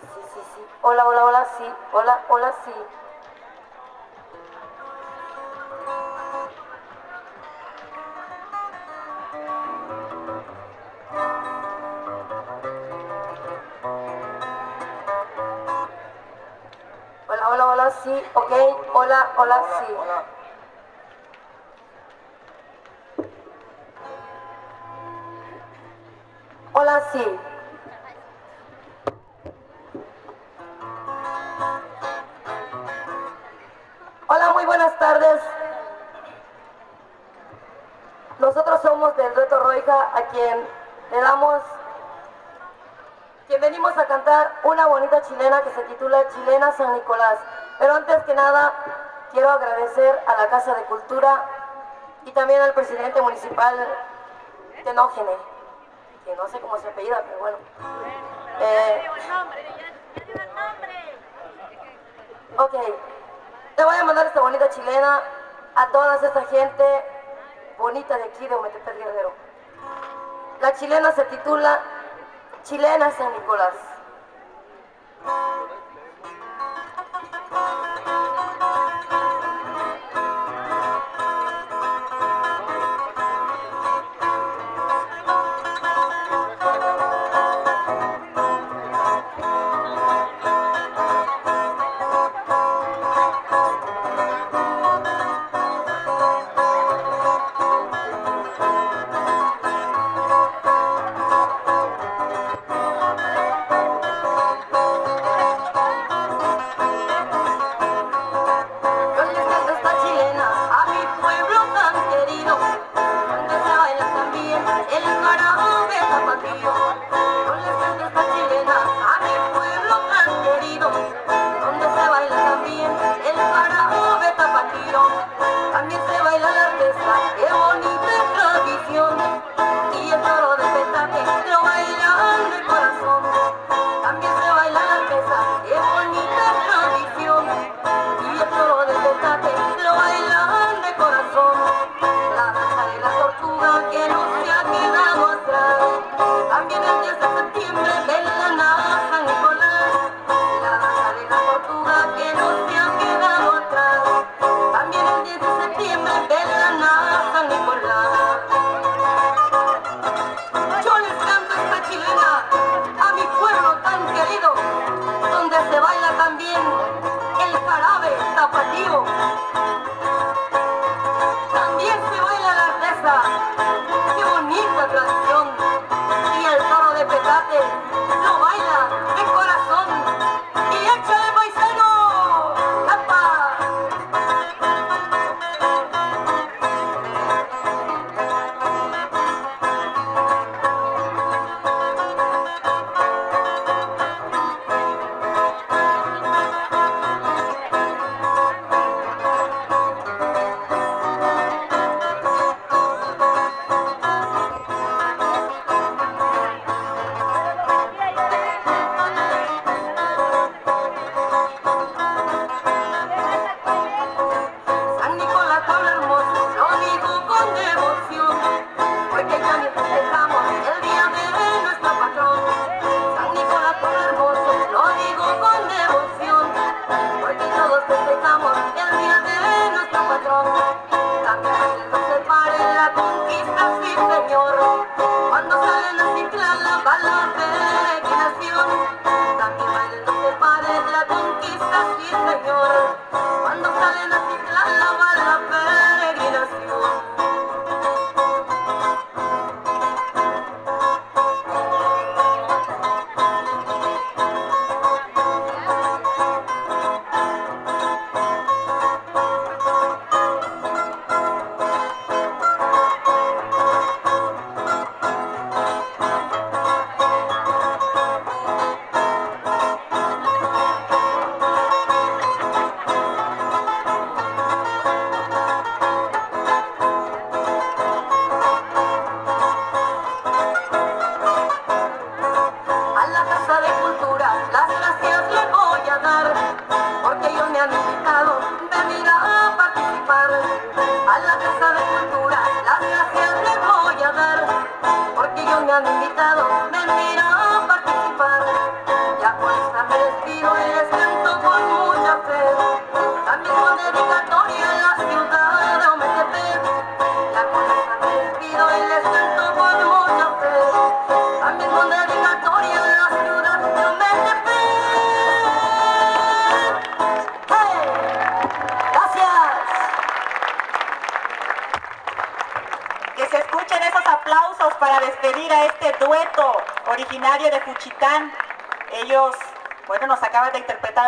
sí, sí, sí. Hola, hola, hola, sí. Hola, hola, sí. Hola, hola, hola, sí. Ok, hola, hola, sí. bonita chilena que se titula Chilena San Nicolás. Pero antes que nada, quiero agradecer a la Casa de Cultura y también al presidente municipal Tenógene, que no sé cómo se apellida, pero bueno. Eh, ok, le voy a mandar esta bonita chilena a toda esta gente bonita de aquí de Ometepec Guerrero. La chilena se titula Chilena San Nicolás.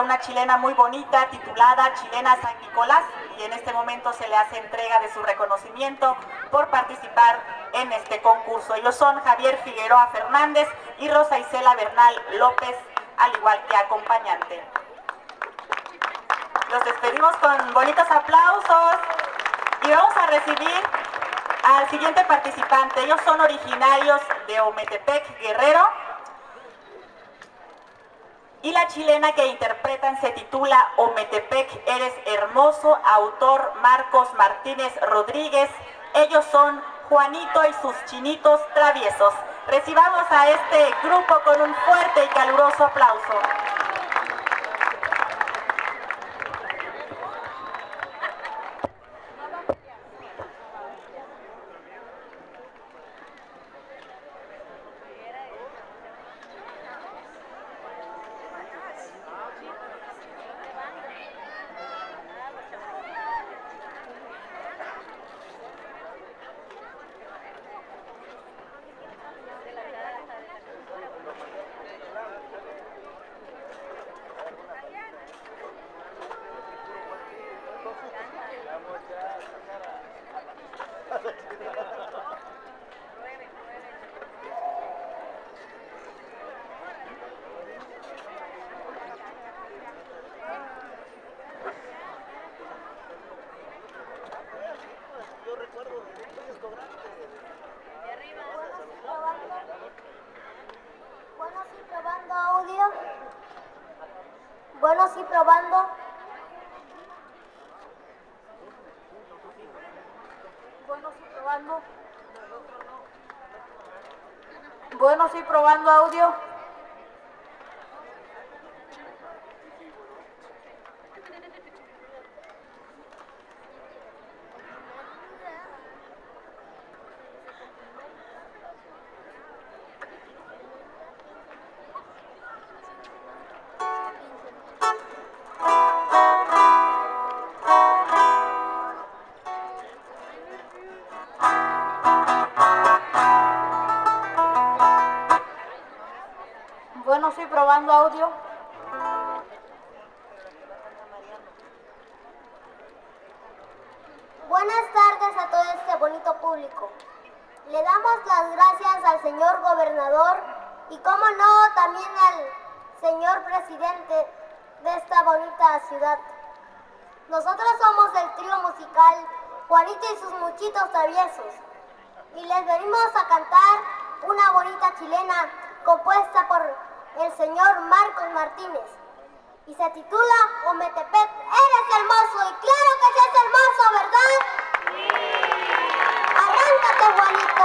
Una chilena muy bonita titulada Chilena San Nicolás y en este momento se le hace entrega de su reconocimiento por participar en este concurso. Ellos son Javier Figueroa Fernández y Rosa Isela Bernal López, al igual que acompañante. Los despedimos con bonitos aplausos y vamos a recibir al siguiente participante. Ellos son originarios de Ometepec, Guerrero. Y la chilena que interpretan se titula Ometepec, eres hermoso, autor Marcos Martínez Rodríguez. Ellos son Juanito y sus chinitos traviesos. Recibamos a este grupo con un fuerte y caluroso aplauso. Bueno, sí, probando audio. Bueno, sí, probando. Bueno, sí, probando. Bueno, sí, probando audio. Bonita chilena compuesta por el señor Marcos Martínez y se titula Ometepec, eres hermoso y claro que sí es hermoso, ¿verdad? Arráncate, Juanito.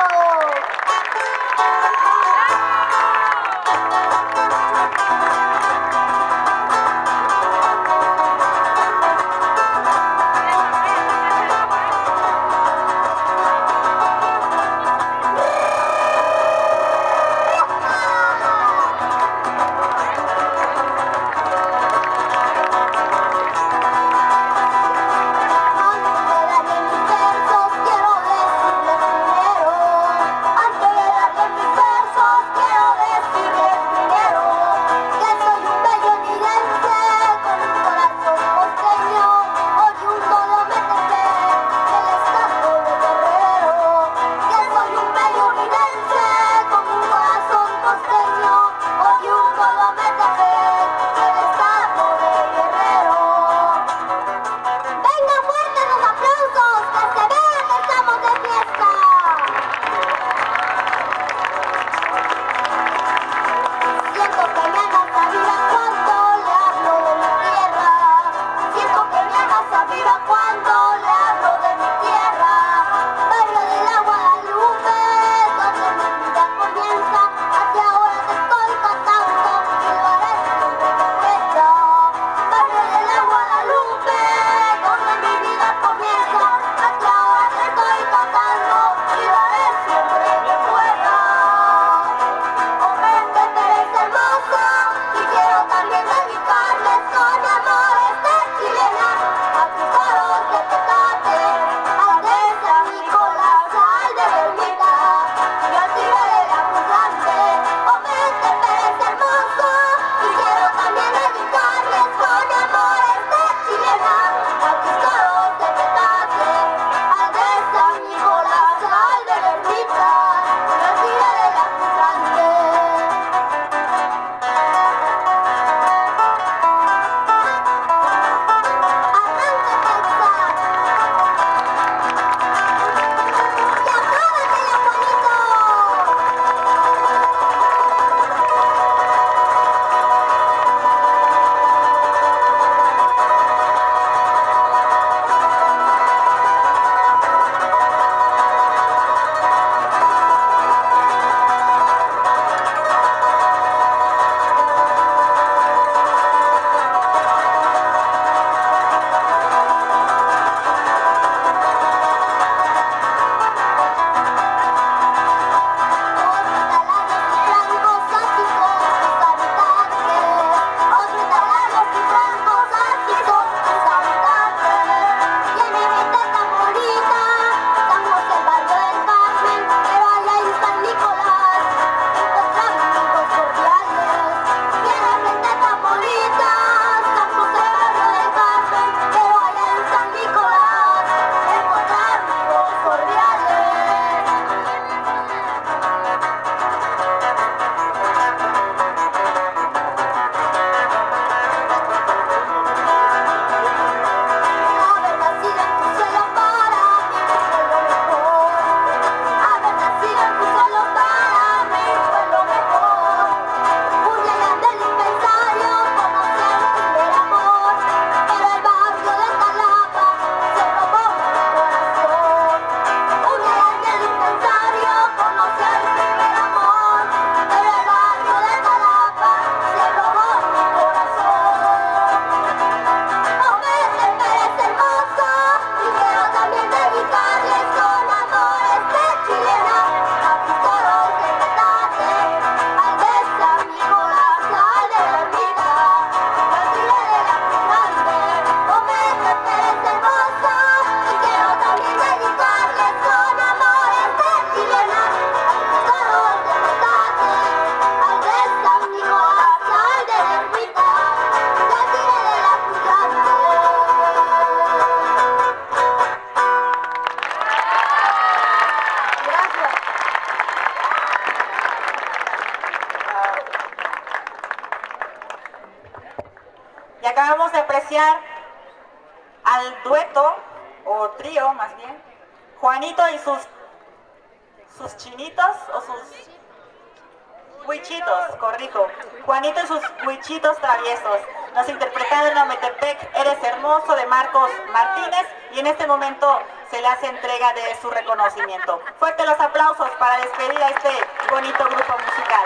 Huichitos traviesos. Nos interpretaron a Metepec, Eres Hermoso de Marcos Martínez y en este momento se le hace entrega de su reconocimiento. Fuerte los aplausos para despedir a este bonito grupo musical.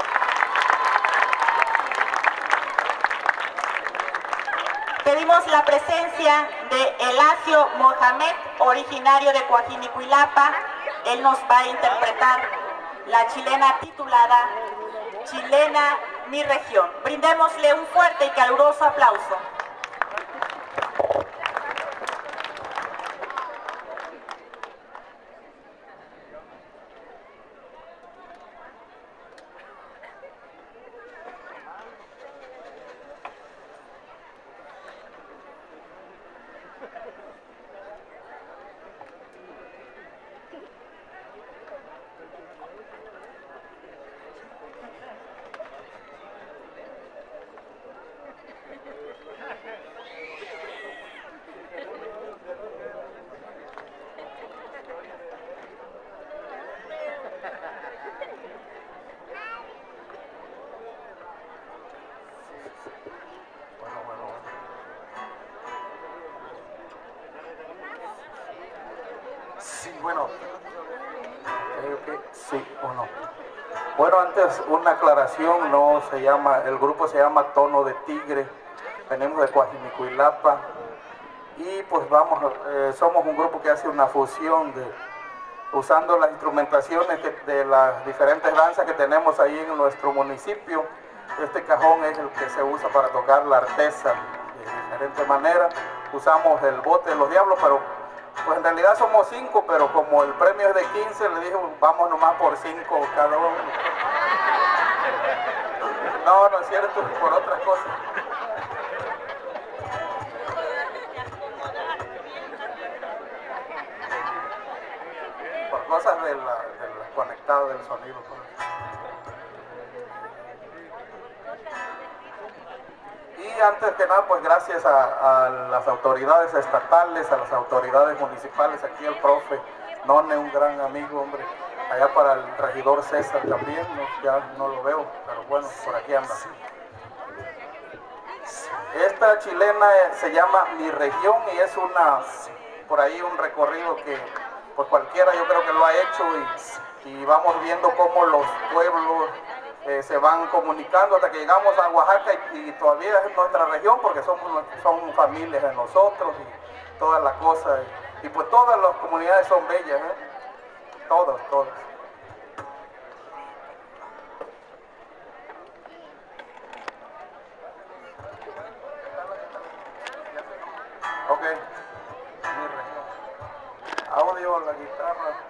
Pedimos la presencia de Elacio Mohamed, originario de Coajinicuilapa. Él nos va a interpretar la chilena titulada Chilena, mi región. Brindémosle un fuerte y caluroso aplauso. Bueno. Ok, ok, Sí o no. Bueno, antes una aclaración, no se llama, el grupo se llama Tono de Tigre, venimos de Coajimicuilapa y pues vamos, eh, somos un grupo que hace una fusión de, usando las instrumentaciones que- de las diferentes danzas que tenemos ahí en nuestro municipio. Este cajón es el que se usa para tocar la artesa de diferente manera. Usamos el bote de los diablos, pero pues en realidad somos cinco, pero como el premio es de 15, le dije, vamos nomás por cinco cada uno. No, no es cierto, por otras cosas. Por cosas de la, del conectado del sonido. Antes que nada, pues gracias a, a las autoridades estatales, a las autoridades municipales, aquí el profe None, un gran amigo, hombre, allá para el regidor César también, no, ya no lo veo, pero bueno, por aquí anda. Esta chilena eh, se llama Mi Región y es una, por ahí un recorrido que pues cualquiera yo creo que lo ha hecho y, y vamos viendo cómo los pueblos eh, se van comunicando hasta que llegamos a Oaxaca y, todavía es nuestra región porque somos, son familias de nosotros y toda la cosa. Y, y pues todas las comunidades son bellas, ¿eh? Todas, todas. Ok. Mi región. Audio, la guitarra.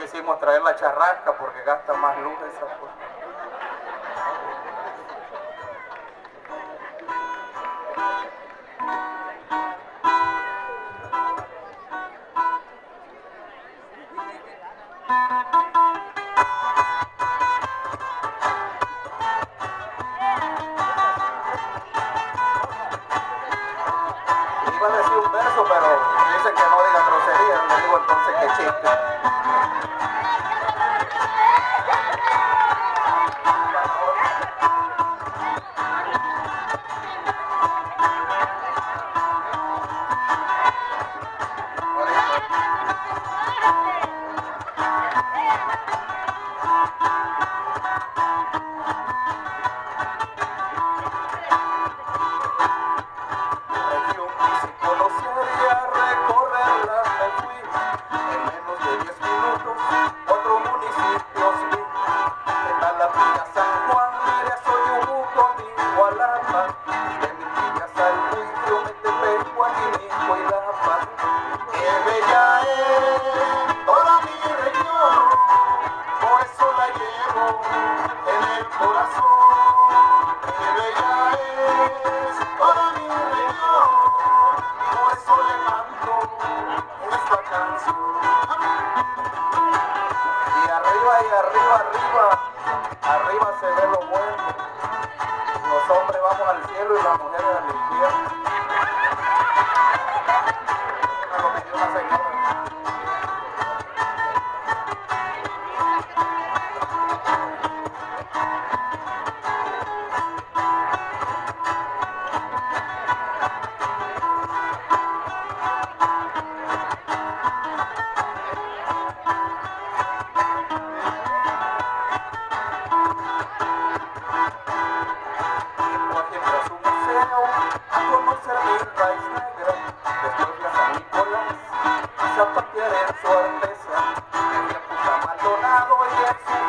Quisimos traer la charrasca porque gasta más luz esa.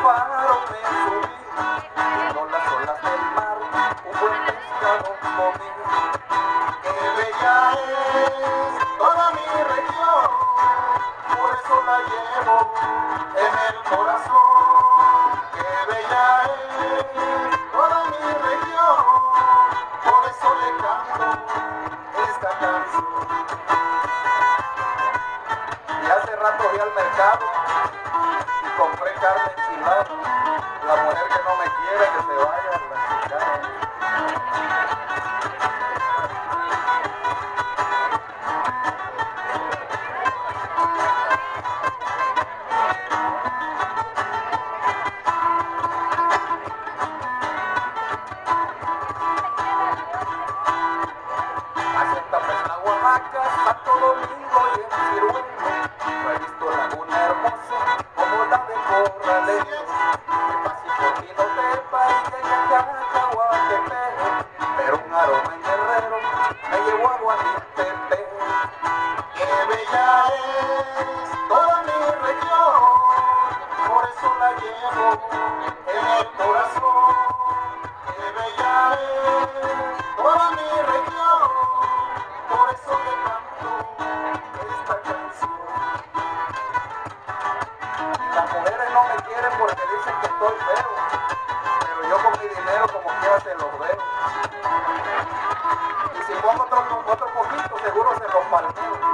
pájaro me subí, con las olas del mar, un buen pescado comí. ¡Qué bella es toda mi región! Por eso la llevo en el corazón. ¡Qué bella es toda mi región! Por eso le canto esta canción. Y hace rato vi al mercado. La mujer que no me quiere, que se va. estoy feo, pero yo con mi dinero como quiera se los veo. Y si pongo otro, poquito, seguro se los palmeo.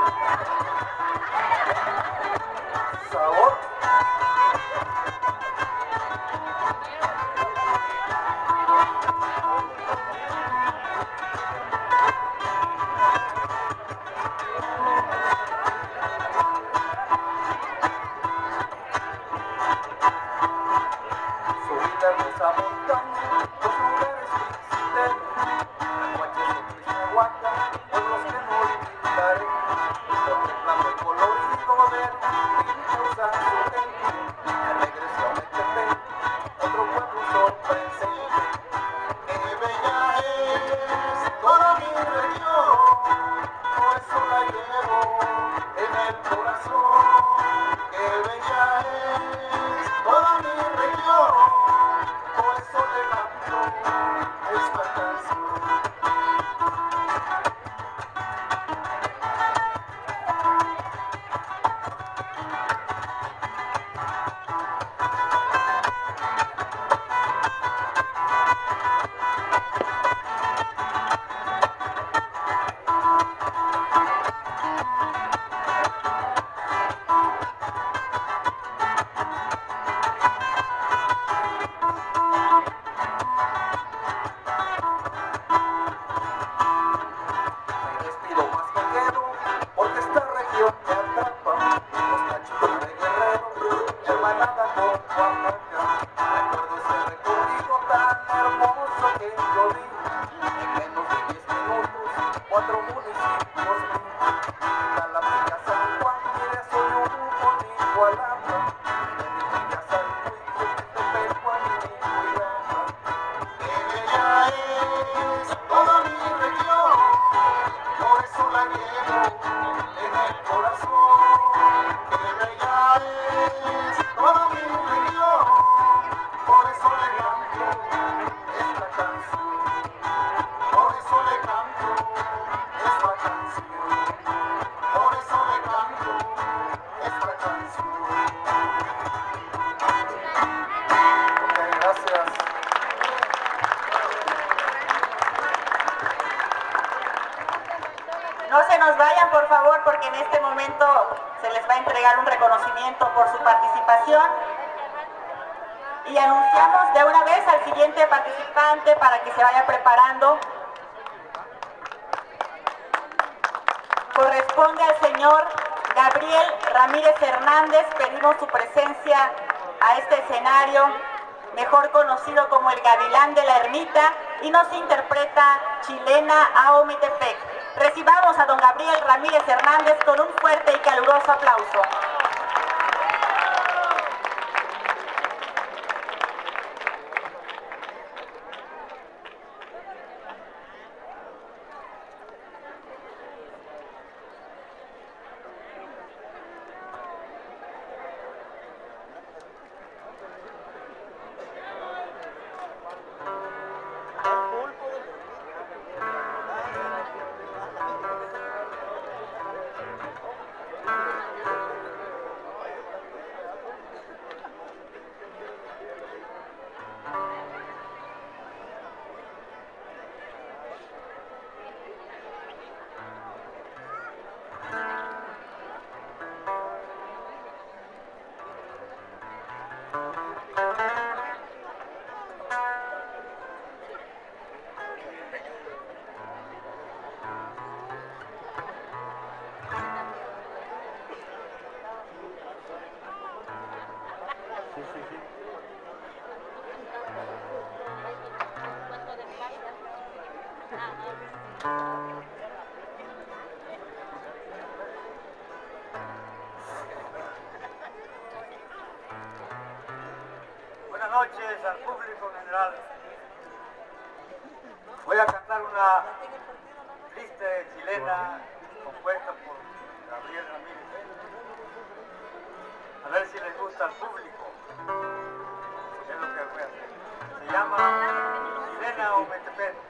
y anunciamos de una vez al siguiente participante para que se vaya preparando. Corresponde al señor Gabriel Ramírez Hernández, pedimos su presencia a este escenario, mejor conocido como el Gavilán de la Ermita, y nos interpreta chilena Aometepec. Recibamos a don Gabriel Ramírez Hernández con un fuerte y caluroso aplauso. Buenas noches al público en general. Voy a cantar una triste chilena compuesta por Gabriel Ramírez. A ver si les gusta al público. llama Elena o Metepec.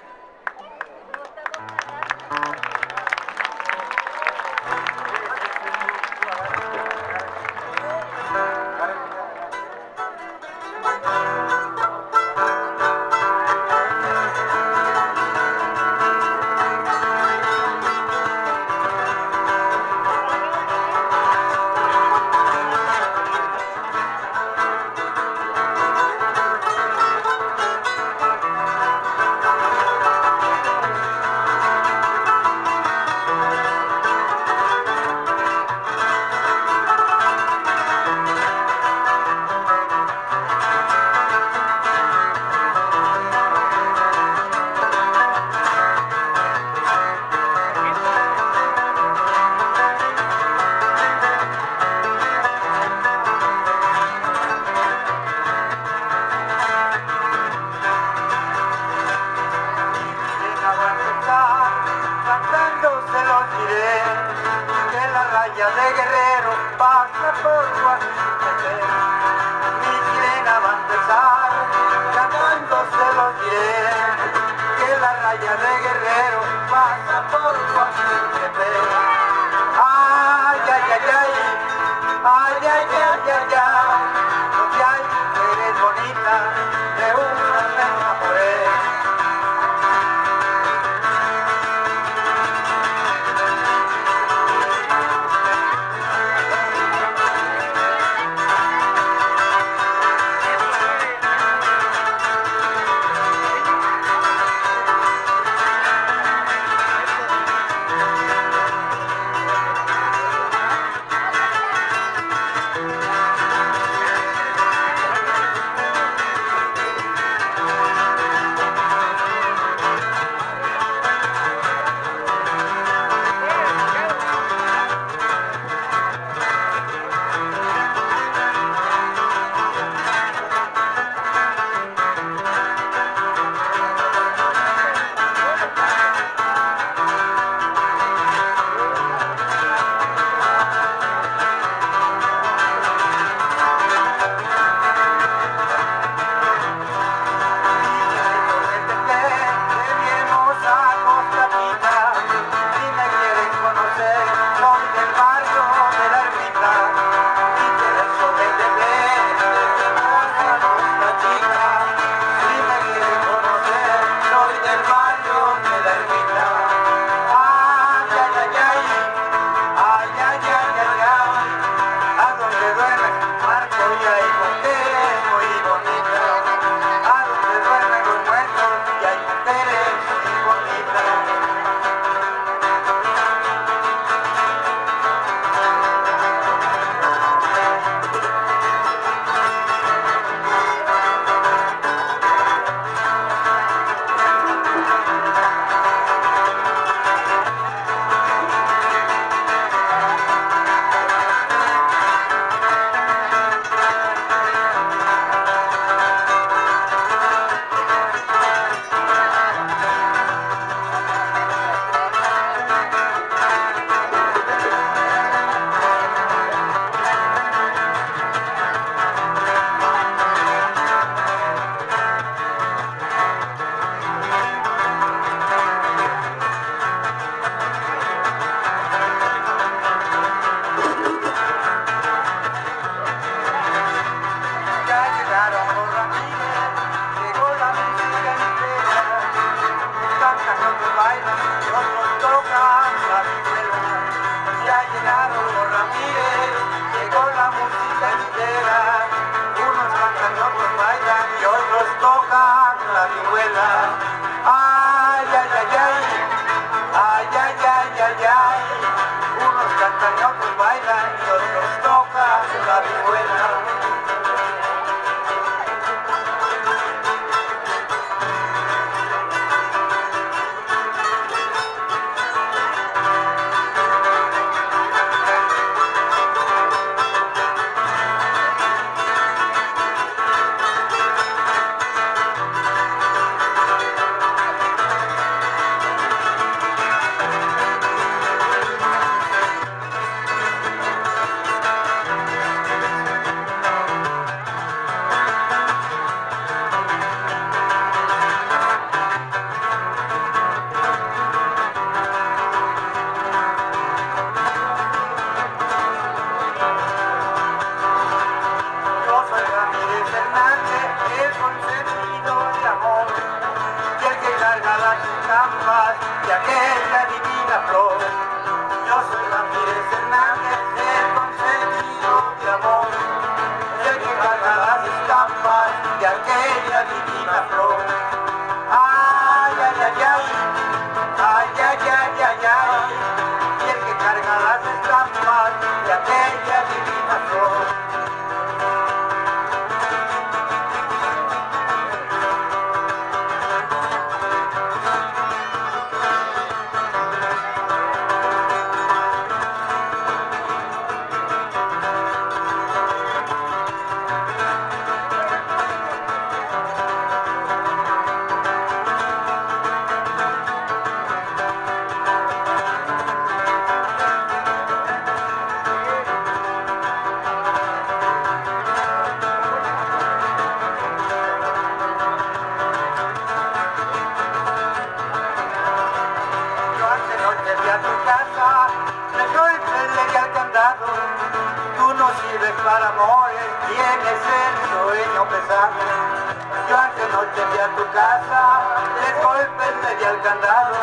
tres golpes le al candado,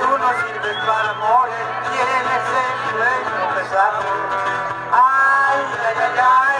tú no sirves para amores, tienes el sueño pesado. Ay, ay, ay.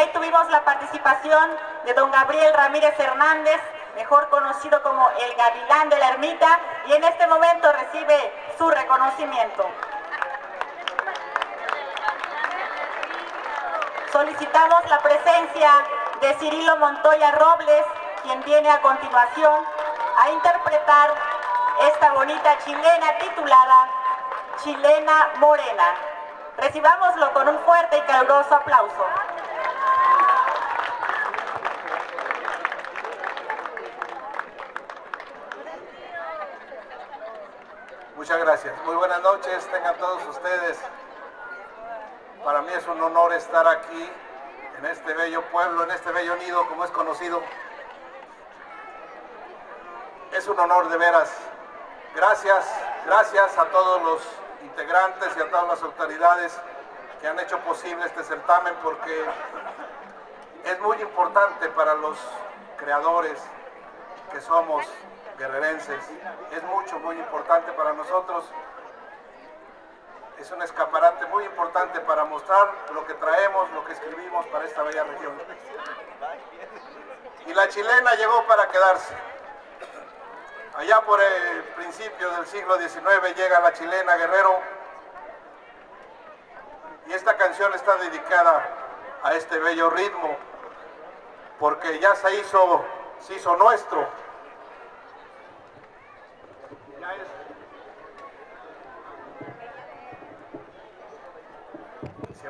Ahí tuvimos la participación de don Gabriel Ramírez Hernández, mejor conocido como el Gavilán de la Ermita, y en este momento recibe su reconocimiento. Solicitamos la presencia de Cirilo Montoya Robles, quien viene a continuación a interpretar esta bonita chilena titulada Chilena Morena. Recibámoslo con un fuerte y caluroso aplauso. Muchas gracias. Muy buenas noches, tengan todos ustedes. Para mí es un honor estar aquí, en este bello pueblo, en este bello nido, como es conocido. Es un honor de veras. Gracias, gracias a todos los integrantes y a todas las autoridades que han hecho posible este certamen porque es muy importante para los creadores que somos guerrerenses. Es mucho, muy importante para nosotros. Es un escaparate muy importante para mostrar lo que traemos, lo que escribimos para esta bella región. Y la chilena llegó para quedarse. Allá por el principio del siglo XIX llega la chilena Guerrero y esta canción está dedicada a este bello ritmo porque ya se hizo, se hizo nuestro.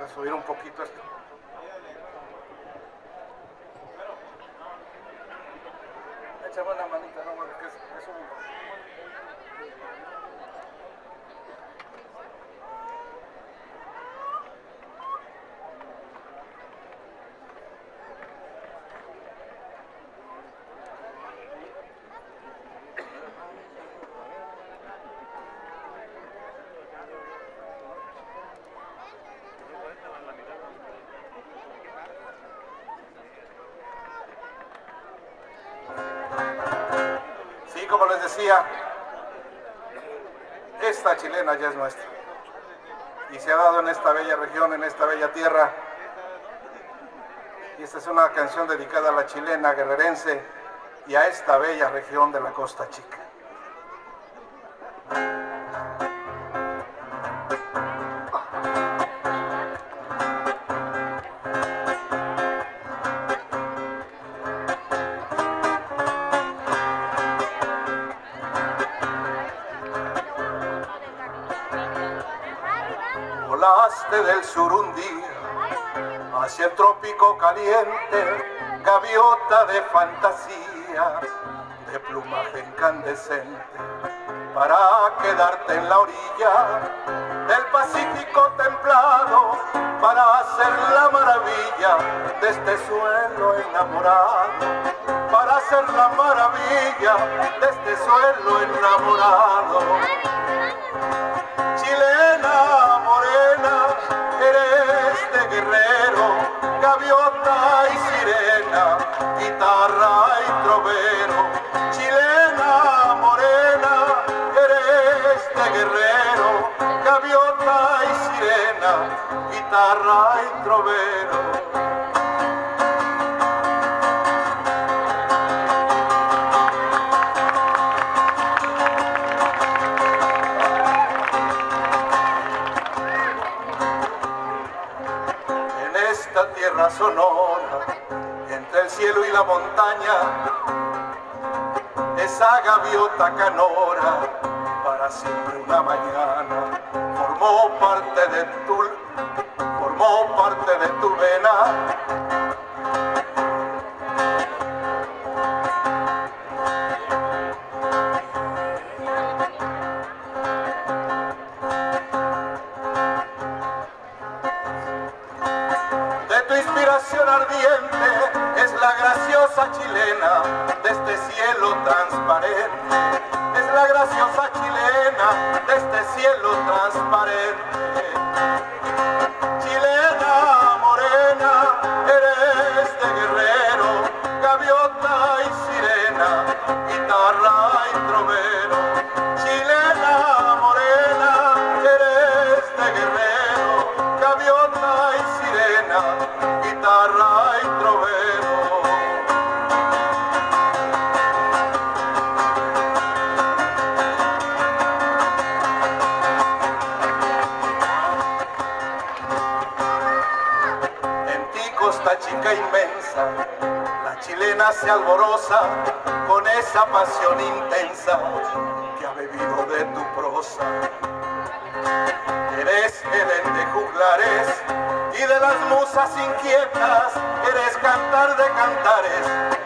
Quiero subir un poquito este esto. Echamos la manita, no más que ya es nuestra. Y se ha dado en esta bella región, en esta bella tierra. Y esta es una canción dedicada a la chilena guerrerense y a esta bella región de la Costa Chica. Volaste del sur un día hacia el trópico caliente, gaviota de fantasía, de plumaje incandescente, para quedarte en la orilla del Pacífico templado, para hacer la maravilla de este suelo enamorado, para hacer la maravilla de este suelo enamorado. Guitarra y trovero. en esta tierra sonora, entre el cielo y la montaña, esa gaviota canora, para siempre una mañana, formó parte de tu, de tu vena. Esa pasión intensa que ha bebido de tu prosa. Eres Helen de juglares y de las musas inquietas, eres cantar de cantares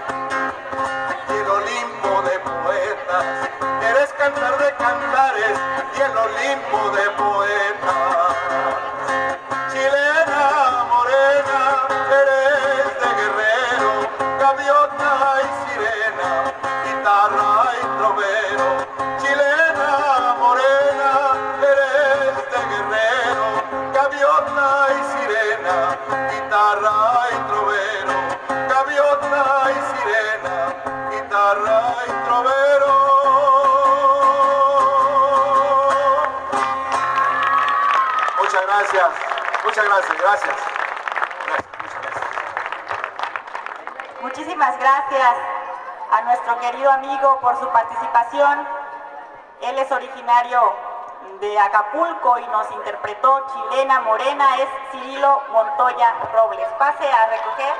muchas gracias, gracias. Gracias, muchas gracias. Muchísimas gracias a nuestro querido amigo por su participación. Él es originario de Acapulco y nos interpretó Chilena Morena, es Cirilo Montoya Robles. Pase a recoger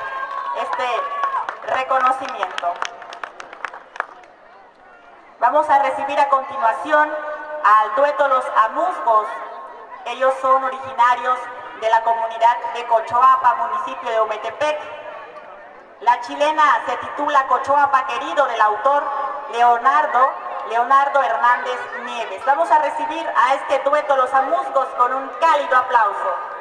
este reconocimiento. Vamos a recibir a continuación al dueto Los Amusgos. Ellos son originarios de la comunidad de Cochoapa, municipio de Ometepec. La chilena se titula Cochoapa Querido del autor Leonardo, Leonardo Hernández Nieves. Vamos a recibir a este dueto Los Amusgos con un cálido aplauso.